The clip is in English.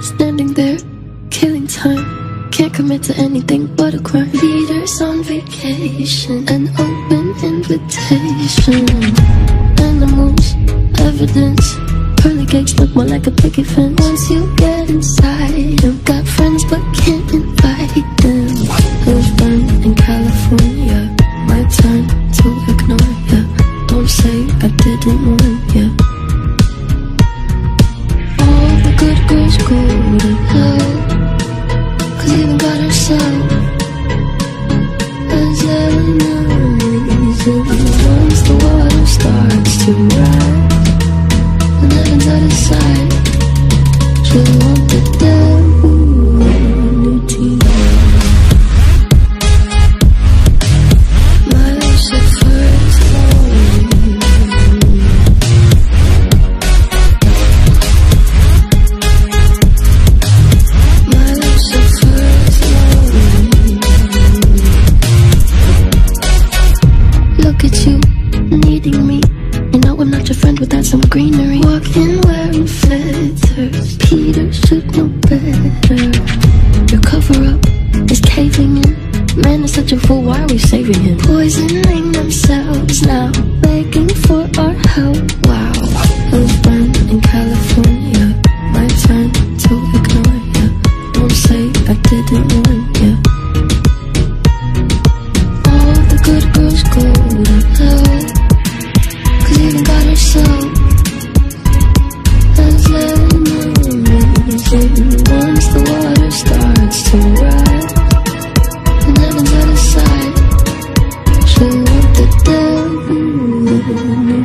Standing there, killing time. Can't commit to anything but a crime. Leaders on vacation, an open invitation. Animals, evidence. Pearly gates look more like a picket fence. Once you get inside, you've got friends but even God herself greenery. Walking wearing feathers. Peter should know better. Your cover up is caving in. Man is such a fool, why are we saving him? Poisoning themselves now, begging for our help. Wow, hills burn in California. My turn to ignore ya. Don't say I didn't warn ya. All the good girls go to hell.